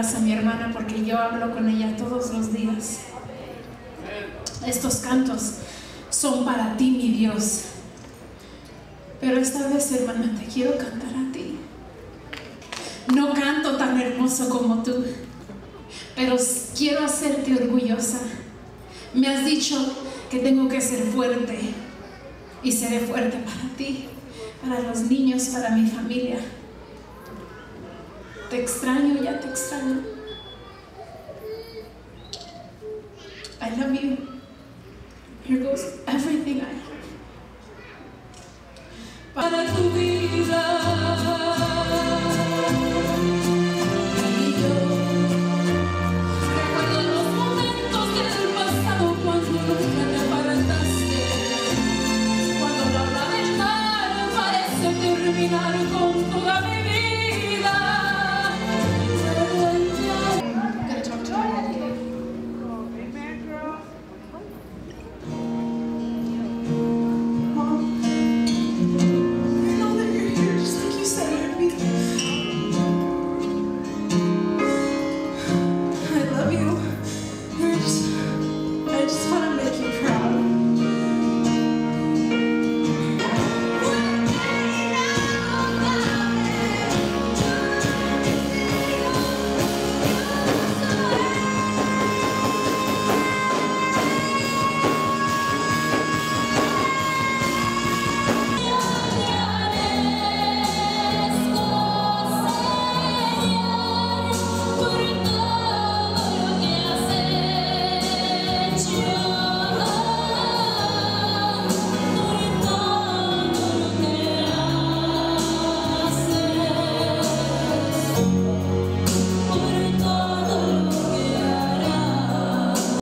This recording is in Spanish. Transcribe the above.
hermana porque yo hablo con ella todos los días. Estos cantos son para ti, mi Dios. Pero esta vez, hermana, te quiero cantar a ti. No canto tan hermoso como tú, pero quiero hacerte orgullosa. Me has dicho que tengo que ser fuerte y seré fuerte para ti, para los niños, para mi familia. Te extraño, ya te extraño. I love you. Here goes everything I have. Para tu vida.